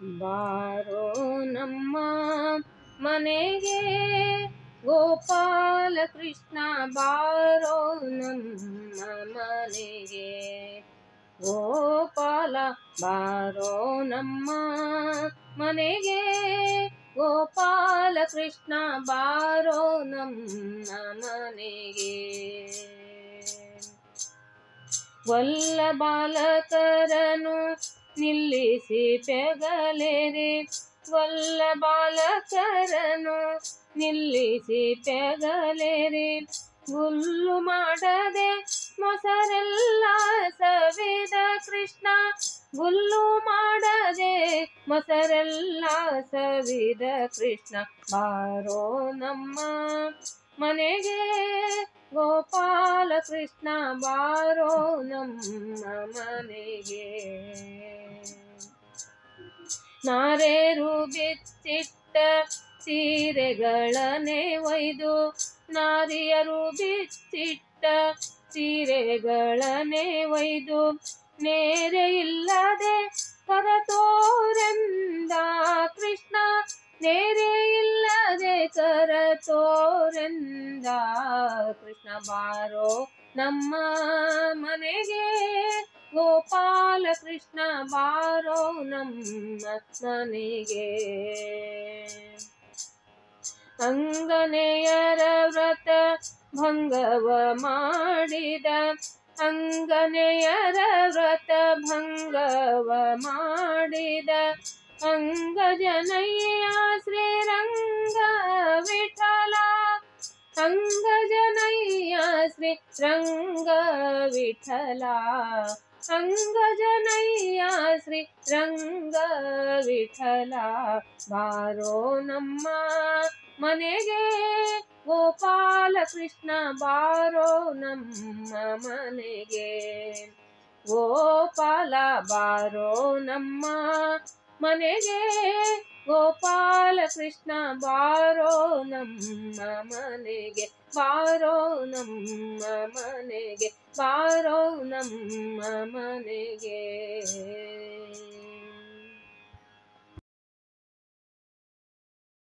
ಬಾರೋ ನಮ್ಮ ಮನೆಗೆ ಗೋಪಾಲ ಕೃಷ್ಣ ಬಾರೋ ನಮ್ಮ ಮನೆಗೆ ಗೋಪಾಲ ಬಾರೋ ನಮ್ಮ ಮನೆಗೆ ಗೋಪಾಲ ಕೃಷ್ಣ ಬಾರೋ ನಮ್ಮ ಮನೆಗೆ ವಲ್ಲ ಬಾಲಕರನು ನಿಲ್ಲಿಸಿ ಪೆಗಲೆರೆ ವಲ್ಲ ಬಾಲಕರನು ನಿಲ್ಲಿಸಿ ಪೆಗಲೆರೆ ಹುಲ್ಲು ಮಾಡದೆ ಮೊಸರೆಲ್ಲ ಸವಿದ ಕೃಷ್ಣ, ಹುಲ್ಲು ಮಾಡದೆ ಮೊಸರೆಲ್ಲ ಸವಿದ ಕೃಷ್ಣ. ಬಾರೋ ನಮ್ಮ ಮನೆಗೆ ಗೋಪಾಲ ಕೃಷ್ಣ ಬಾರೋ ನಮ್ಮ ಮನೆಗೆ. ನಾರೇರು ಬಿಚ್ಚಿಟ್ಟ ಸೀರೆಗಳನೆ ಒಯ್ದು, ನಾರಿಯರು ಬಿಚ್ಚಿಟ್ಟ ಸೀರೆಗಳನೆ ಒಯ್ದು, ನೇರೆ ಇಲ್ಲದೆ ಕರತೋರೆಂದ ಕೃಷ್ಣ, ನೇರೆ ಇಲ್ಲದೆ ಕರತೋರೆಂದ ಕೃಷ್ಣ ಬಾರೋ ನಮ್ಮ ಮನೆಗೆ. ಗೋಪಾಲ ಕೃಷ್ಣ ಬಾರೋ ನಮ್ಮ ನನಗೆ ಅಂಗನೆಯರ ವ್ರತ ಭಂಗವ ಮಾಡಿದ, ಅಂಗನೆಯರ ವ್ರತ ಭಂಗವ ಮಾಡಿದ, ಅಂಗಜನಯ್ಯ ಶ್ರೀರಂಗ ವಿಠಲ ಅಂಗಜನಯ್ಯ ಶ್ರೀ ರಂಗ ವಿಠಲ ಅಂಗಜನಯ್ಯ ಶ್ರೀ ರಂಗ ವಿಠಲ ಬಾರೋ ನಮ್ಮ ಮನೆಗೆ ಗೋಪಾಲ ಕೃಷ್ಣ ಬಾರೋ ನಮ್ಮ ಮನೆಗೆ ಗೋಪಾಲ ಬಾರೋ ನಮ್ಮ ಮನೆಗೆ ಗೋಪಾಲ ಕೃಷ್ಣ ಬಾರೋ ನಮ್ಮ ಮನೆಗೆ ಬಾರೋ ನಮ್ಮ ಮನೆಗೆ ಬಾರೋ ನಮ್ಮ ಮನೆಗೆ.